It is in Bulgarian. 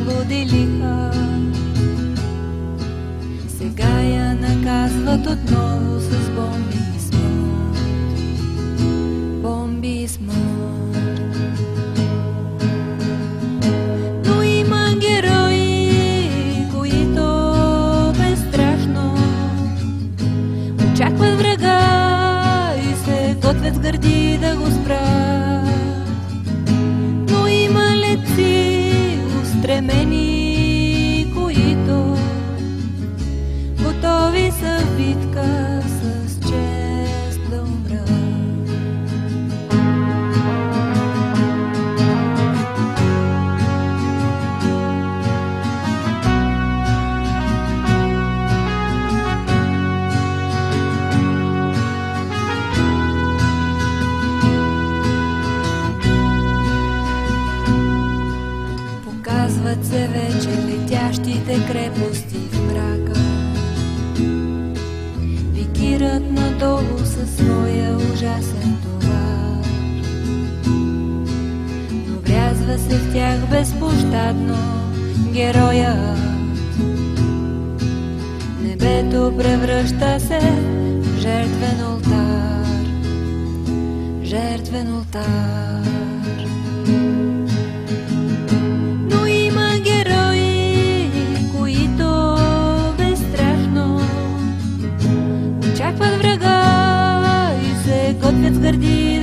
споделиха. Сега я наказват отново с бомби и смут. Бомби и смут. Но има герои, които безстрашно очакват врага и се готвят с гърди. Летящите крепости в мрака. Викират надолу със своя ужасен товар. Но врязва се в тях безпощадно героят. Небето превръща се в жертвен ултар. Жертвен ултар. Ojciec Gordisz.